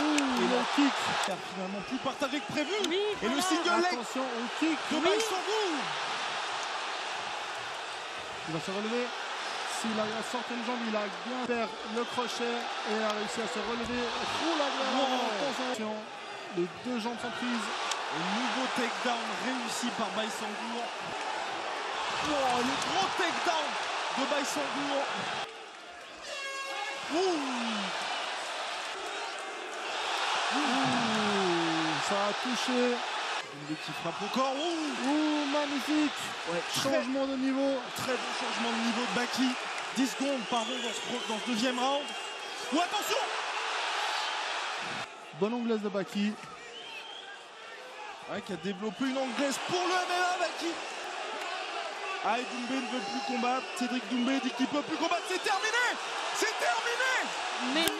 Et le kick. Finalement plus partagé que prévu. Oui, Et le single leg Attention au kick. de Oui. Baïsangou. Il va se relever. S'il à sortir une jambe, il a bien fait le crochet et a réussi à se relever. Roule. Attention. Les deux jambes sont prises. Et nouveau takedown réussi par Baïsangour. Oh, le gros takedown de Baïsangour. Ouh. Ouh, ça a touché. Une qui frappe encore. Ouh. Ouh, magnifique. Ouais, très, Changement de niveau. très bon changement de niveau de Baki. 10 secondes, pardon, dans ce, dans ce deuxième round. Ou attention Bonne anglaise de Baki. Ouais, qui a développé une anglaise pour le MMA, Baki. Ah, et Doumbé ne veut plus combattre. Cédric Doumbé dit qu'il peut plus combattre. C'est terminé C'est terminé Mais non